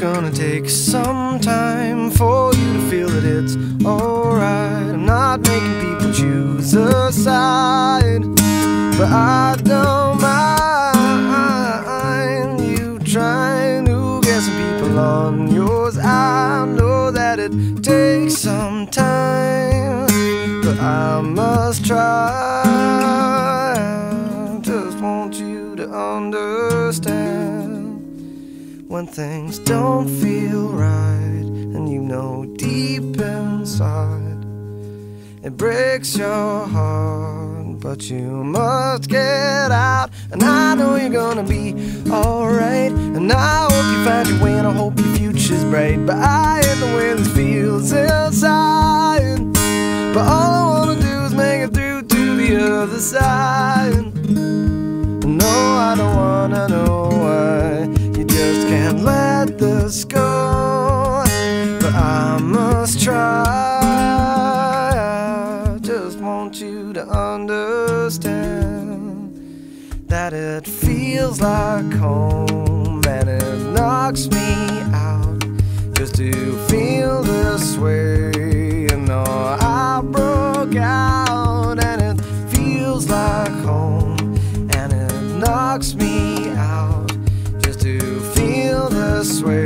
gonna take some time for you to feel that it's alright. I'm not making people choose a side, but I don't mind you trying to get some people on yours. I know that it takes some time, but I must try. Just want you to understand when things don't feel right, and you know deep inside it breaks your heart, but you must get out. And I know you're gonna be alright. And I hope you find your way, and I hope your future's bright. But I hate the way this feels inside. But all I wanna do is make it through to the other side. No, I don't wanna know must try. I just want you to understand that it feels like home and it knocks me out just to feel this way. You know, I broke out and it feels like home and it knocks me out just to feel this way.